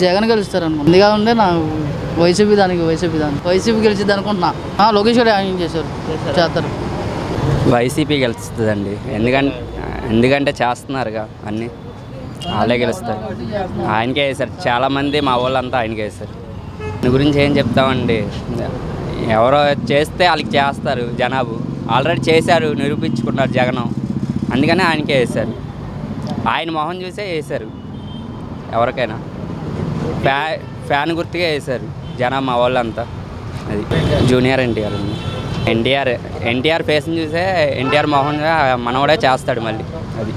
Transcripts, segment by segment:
జగన్ గెలుస్తారు అనుకుంటా ముందుగా ఉండే నా వైసీపీ దానికి వైసీపీ దానికి. వైసీపీ గెలిచిద్ది అనుకుంటున్నా. ఆ, లోకేష్ గారు ఆయన చేశారు. చేస్తారు. వైసీపీ గెలుస్తుందండి. ఎందుకంటే ఎందుకంటే చేస్తున్నారుగా అన్నీ. వాళ్ళే గెలుస్తారు. ఆయనకే వేశారు. చాలామంది మా వాళ్ళంతా ఆయనకే వేశారు. దీని గురించి ఏం చెప్తామండి? ఎవరో చేస్తే వాళ్ళకి చేస్తారు జనాబు ఆల్రెడీ చేశారు నిరూపించుకున్నారు జగనం. అందుకనే ఆయనకే వేశారు. ఆయన మొహం చూసే వేశారు. ఎవరికైనా. ఫ్యా ఫ్యాన్ గుర్తుగా వేశారు జనం మా వాళ్ళంతా. అది జూనియర్ ఎన్టీఆర్ అండి. ఎన్టీఆర్ ఎన్టీఆర్ ఫేస్ని చూసే ఎన్టీఆర్ మోహన్ మనవడే చేస్తాడు మళ్ళీ. అది.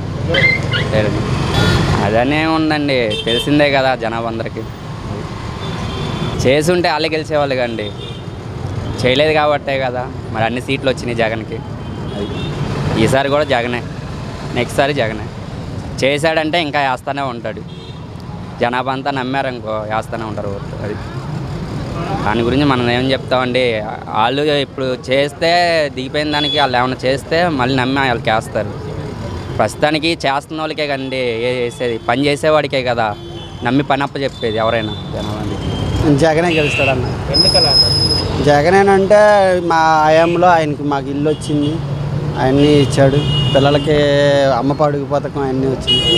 అదనే ఉందండి. తెలిసిందే కదా జనాభా అందరికీ. చేసి ఉంటే వాళ్ళే గెలిచేవాళ్ళు కండి. చేయలేదు కాబట్టే కదా. మరి అన్ని సీట్లు వచ్చినాయి జగన్కి. అది. ఈసారి కూడా జగనే. నెక్స్ట్ సారి జగనే. చేశాడంటే ఇంకా వేస్తూనే ఉంటాడు. జనాభా అంతా నమ్మారు ఇంకో వేస్తూనే ఉంటారు అది దాని గురించి మనం ఏం చెప్తామండి? వాళ్ళు ఇప్పుడు చేస్తే దిగిపోయిన దానికి వాళ్ళు ఏమైనా చేస్తే మళ్ళీ నమ్మి వాళ్ళకి వేస్తారు ప్రస్తుతానికి చేస్తున్న వాళ్ళకే కండి ఏ చేసేది? పని చేసేవాడికే కదా. నమ్మి పని అప్ప చెప్పేది ఎవరైనా జనాభా జగనే గెలుస్తాడన్న. జగనేనంటే మా ఆయాంలో ఆయనకి మాకు ఇల్లు వచ్చింది. అవన్నీ ఇచ్చాడు. పిల్లలకి అమ్మ పడుగు పథకం అన్నీ వచ్చింది.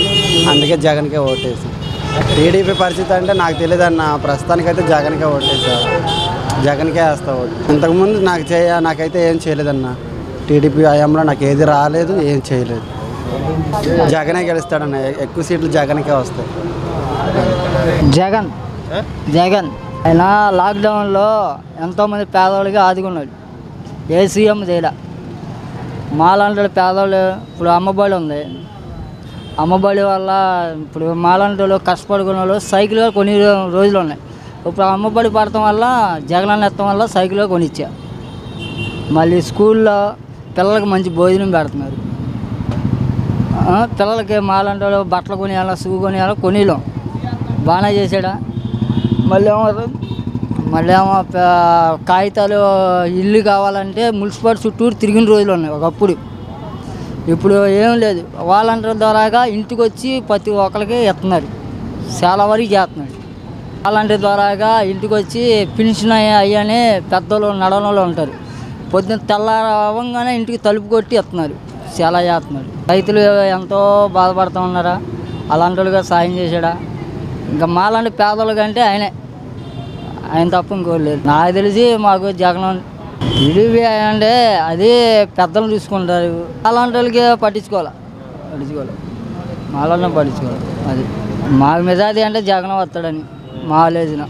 అందుకే జగన్కే ఓటేసాం. టీడీపీ పరిస్థితి అంటే నాకు తెలియదు అన్న ప్రస్తుతానికైతే జగన్కే ఓటేసా. జగన్కే వేస్తా ఓటు. ఇంతకుముందు నాకు చేయ నాకైతే ఏం చేయలేదన్న. టీడీపీ హయాంలో నాకు ఏది రాలేదు ఏం చేయలేదు. జగనే గెలుస్తాడన్న. ఎక్కువ సీట్లు జగన్కే వస్తాయి. జగన్. జగన్. ఆయన లాక్డౌన్లో ఎంతోమంది పేదవాళ్ళకి ఆదుకున్నాడు ఏ సీఎం చేయలే. మాలాంటి పేదవాళ్ళు ఇప్పుడు అమ్మబడి ఉంది అమ్మబడి వల్ల ఇప్పుడు మాలాంటి వాళ్ళు కష్టపడుకునే వాళ్ళు సైకిల్ కొన్ని రోజులు ఉన్నాయి. ఇప్పుడు అమ్మబడి పడటం వల్ల జగన్ అన్న ఎత్తడం వల్ల సైకిల్ కొనిచ్చా. మళ్ళీ స్కూల్లో పిల్లలకు మంచి భోజనం పెడుతున్నారు. పిల్లలకి మాలాంటి వాళ్ళు బట్టలు కొనియాలా షూ కొనియాలా కొనిలేం బాగానే చేసాడా మళ్ళీ ఏమో మళ్ళీ ఏమో కాగితాలు ఇల్లు కావాలంటే మున్సిపాలిటీ చుట్టూరు తిరిగిన రోజులు ఉన్నాయి ఒకప్పుడు. ఇప్పుడు ఏం లేదు. వాలంటీర్ ద్వారాగా ఇంటికి వచ్చి ప్రతి ఒక్కరికి ఇస్తున్నారు చాలా వరకు చేస్తున్నాడు వాలంటీర్ ద్వారాగా ఇంటికి వచ్చి పెన్షన్ అయ్యని పెద్దలు నడవలో ఉంటారు. పొద్దున్న తెల్లారవంగానే ఇంటికి తలుపు కొట్టి ఇస్తున్నారు చాలా చేస్తున్నాడు రైతులు ఎంతో బాధపడుతూ ఉన్నారా? అలాంటి సాయం చేశాడా? ఇంకా మాలాంటి పేదలు కంటే ఆయనే. ఆయన తప్ప ఇంకోలేదు నాకు తెలిసి మాకు జగన్ టీడీపీ అంటే అది పెద్దలు చూసుకుంటారు అలాంటి వాళ్ళకి పట్టించుకోవాలి? పట్టించుకోవాలి. మాలో పట్టించుకోవాలి. అది మాల మీద అది అంటే జగన్ వస్తాడని మా లేచిన